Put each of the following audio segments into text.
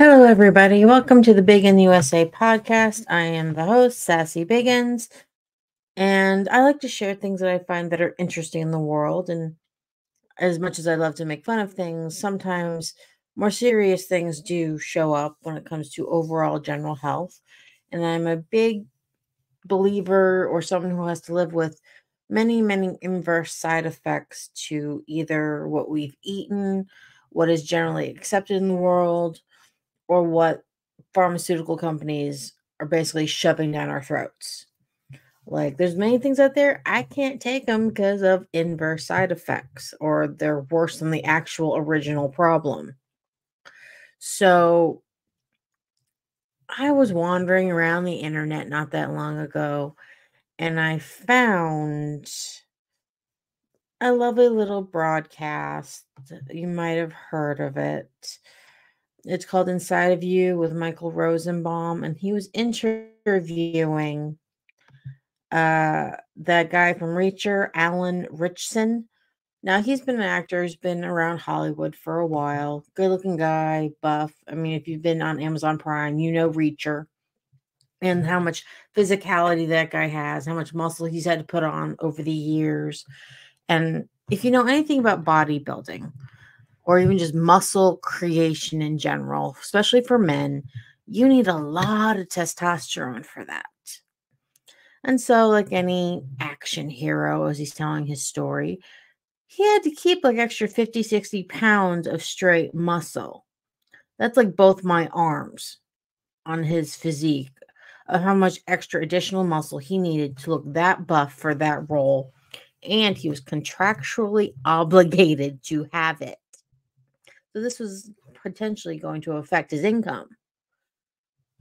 Hello, everybody. Welcome to the Big in the USA podcast. I am the host, Sassy Biggons, and I like to share things that I find that are interesting in the world. And as much as I love to make fun of things, sometimes more serious things do show up when it comes to overall general health. And I'm a big believer or someone who has to live with many, many inverse side effects to either what we've eaten, what is generally accepted in the world or what pharmaceutical companies are basically shoving down our throats. Like there's many things out there I can't take them because of inverse side effects or they're worse than the actual original problem. So I was wandering around the internet not that long ago and I found a lovely little broadcast. You might have heard of it. It's called Inside of You with Michael Rosenbaum, and he was interviewing uh that guy from Reacher, Alan Ritchson. Now he's been an actor, he's been around Hollywood for a while. Good looking guy, buff. I mean, if you've been on Amazon Prime, you know Reacher and how much physicality that guy has, how much muscle he's had to put on over the years. And if you know anything about bodybuilding, or even just muscle creation in general, especially for men, you need a lot of testosterone for that. And so, like any action hero, as he's telling his story, he had to keep like extra 50, 60 pounds of straight muscle. That's like both my arms on his physique of how much extra additional muscle he needed to look that buff for that role. And he was contractually obligated to have it. So this was potentially going to affect his income.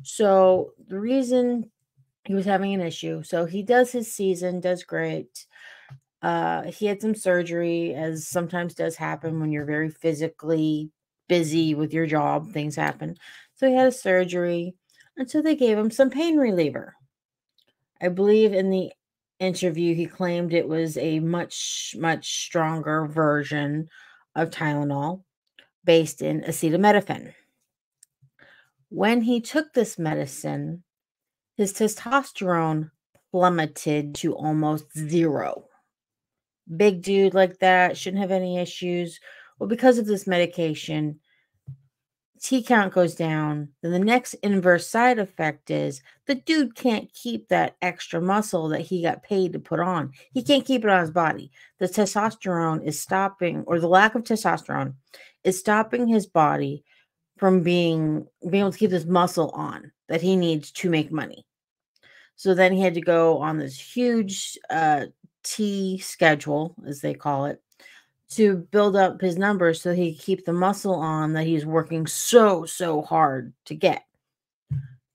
So the reason he was having an issue, so he does his season, does great. Uh, he had some surgery, as sometimes does happen when you're very physically busy with your job. Things happen. So he had a surgery, and so they gave him some pain reliever. I believe in the interview he claimed it was a much much stronger version of Tylenol based in acetaminophen. When he took this medicine, his testosterone plummeted to almost zero. Big dude like that shouldn't have any issues. Well, because of this medication, T count goes down. Then the next inverse side effect is the dude can't keep that extra muscle that he got paid to put on. He can't keep it on his body. The testosterone is stopping, or the lack of testosterone is stopping his body from being being able to keep this muscle on that he needs to make money. So then he had to go on this huge uh, T schedule, as they call it, to build up his numbers so he could keep the muscle on that he's working so so hard to get.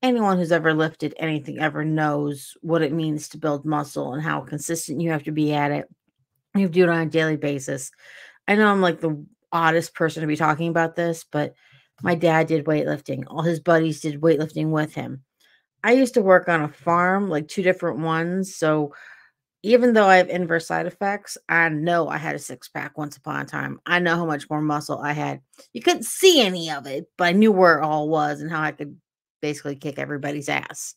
Anyone who's ever lifted anything ever knows what it means to build muscle and how consistent you have to be at it. You have to do it on a daily basis. I know I'm like the oddest person to be talking about this, but my dad did weightlifting. All his buddies did weightlifting with him. I used to work on a farm, like two different ones. So even though I have inverse side effects, I know I had a six pack once upon a time. I know how much more muscle I had. You couldn't see any of it, but I knew where it all was and how I could basically kick everybody's ass.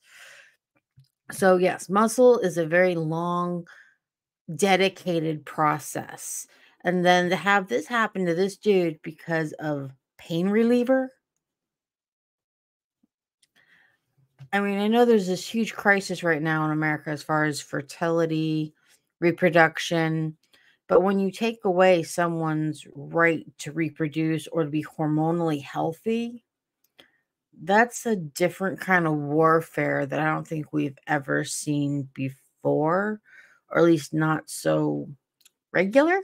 So, yes, muscle is a very long, dedicated process. And then to have this happen to this dude because of pain reliever. I mean, I know there's this huge crisis right now in America as far as fertility, reproduction, but when you take away someone's right to reproduce or to be hormonally healthy, that's a different kind of warfare that I don't think we've ever seen before, or at least not so regular.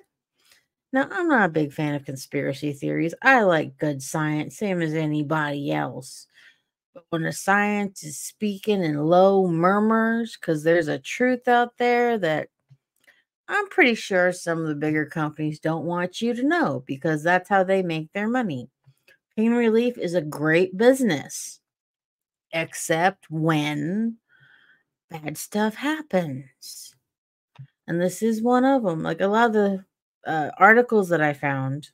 Now, I'm not a big fan of conspiracy theories. I like good science, same as anybody else. But when the science is speaking in low murmurs, because there's a truth out there that I'm pretty sure some of the bigger companies don't want you to know because that's how they make their money. Pain relief is a great business, except when bad stuff happens. And this is one of them. Like a lot of the uh, articles that I found,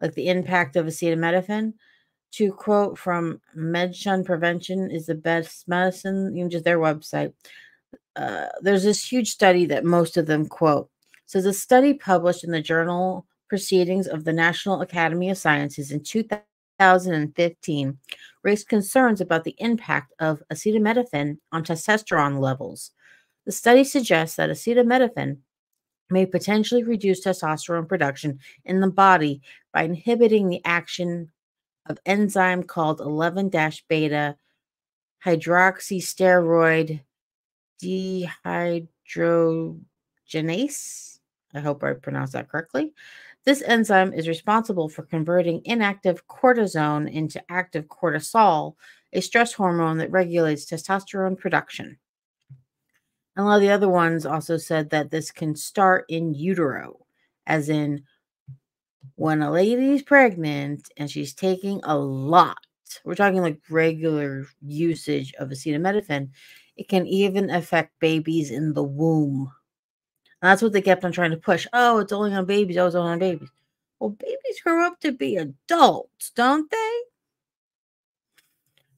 like the impact of acetaminophen, To quote from MedShun Prevention is the best medicine, even just their website. Uh, there's this huge study that most of them quote. So, the study published in the journal Proceedings of the National Academy of Sciences in 2015 raised concerns about the impact of acetaminophen on testosterone levels. The study suggests that acetaminophen may potentially reduce testosterone production in the body by inhibiting the action of enzyme called 11 beta hydroxysteroid dehydrogenase. I hope I pronounced that correctly. This enzyme is responsible for converting inactive cortisone into active cortisol, a stress hormone that regulates testosterone production. And a lot of the other ones also said that this can start in utero, as in when a lady's pregnant and she's taking a lot, we're talking like regular usage of acetaminophen, it can even affect babies in the womb. And that's what they kept on trying to push. Oh, it's only on babies. Oh, it's only on babies. Well, babies grow up to be adults, don't they?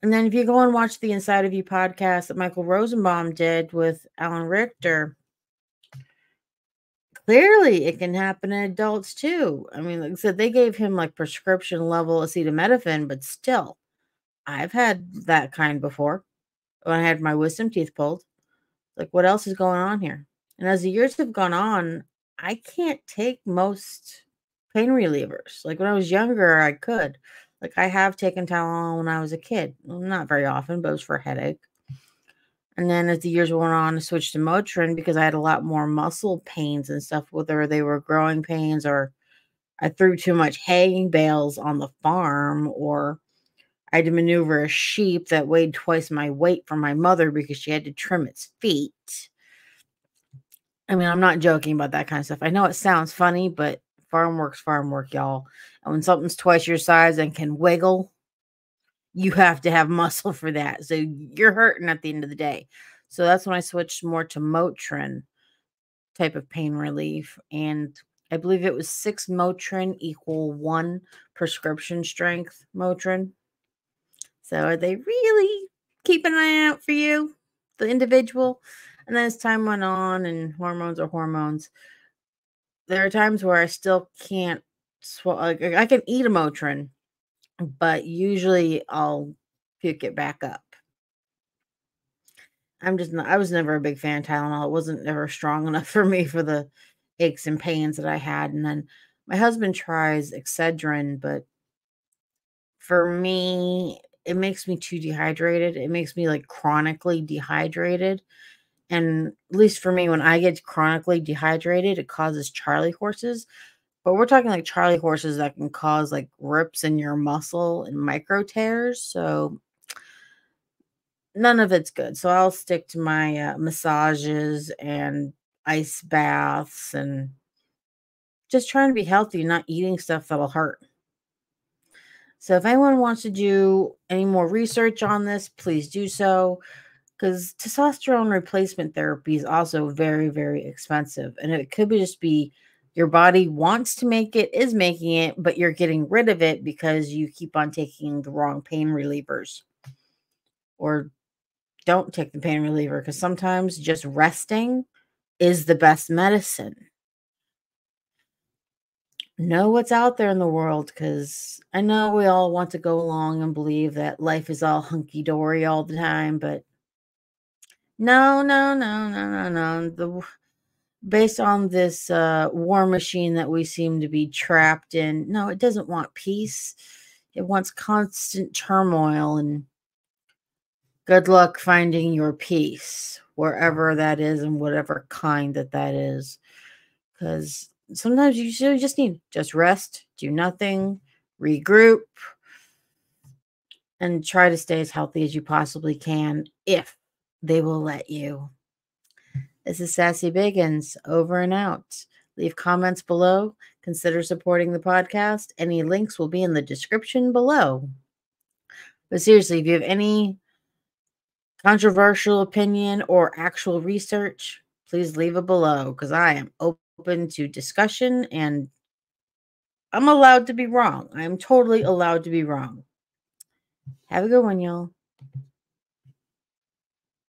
And then if you go and watch the Inside of You podcast that Michael Rosenbaum did with Alan Richter, clearly it can happen in adults too. I mean, like I said, they gave him like prescription level acetaminophen, but still, I've had that kind before when I had my wisdom teeth pulled. Like, what else is going on here? And as the years have gone on, I can't take most pain relievers. Like when I was younger, I could. Like I have taken Tylenol when I was a kid. Not very often, but it was for a headache. And then as the years went on, I switched to Motrin because I had a lot more muscle pains and stuff, whether they were growing pains or I threw too much hay bales on the farm or I had to maneuver a sheep that weighed twice my weight for my mother because she had to trim its feet. I mean, I'm not joking about that kind of stuff. I know it sounds funny, but farm work's farm work, y'all. And when something's twice your size and can wiggle, you have to have muscle for that. So you're hurting at the end of the day. So that's when I switched more to Motrin type of pain relief. And I believe it was six Motrin equal one prescription strength Motrin. So are they really keeping an eye out for you, the individual? And then as time went on and hormones are hormones, there are times where I still can't swallow. Like, I can eat a Motrin, but usually I'll puke it back up. I'm just not, I was never a big fan of Tylenol. It wasn't ever strong enough for me for the aches and pains that I had. And then my husband tries Excedrin, but for me, it makes me too dehydrated. It makes me like chronically dehydrated. And at least for me, when I get chronically dehydrated, it causes Charlie horses. But we're talking like Charlie horses that can cause like rips in your muscle and micro tears. So none of it's good. So I'll stick to my uh, massages and ice baths and just trying to be healthy, not eating stuff that'll hurt. So if anyone wants to do any more research on this, please do so because testosterone replacement therapy is also very, very expensive. And it could be just be your body wants to make it, is making it, but you're getting rid of it because you keep on taking the wrong pain relievers. Or don't take the pain reliever because sometimes just resting is the best medicine. Know what's out there in the world because I know we all want to go along and believe that life is all hunky dory all the time, but no, no, no, no, no, no. The based on this uh, war machine that we seem to be trapped in. No, it doesn't want peace. It wants constant turmoil and good luck finding your peace wherever that is and whatever kind that that is. Because sometimes you just need just rest, do nothing, regroup, and try to stay as healthy as you possibly can if they will let you. This is Sassy Biggons over and out. Leave comments below. Consider supporting the podcast. Any links will be in the description below. But seriously, if you have any controversial opinion or actual research, please leave it below because I am open to discussion and I'm allowed to be wrong. I am totally allowed to be wrong. Have a good one, y'all.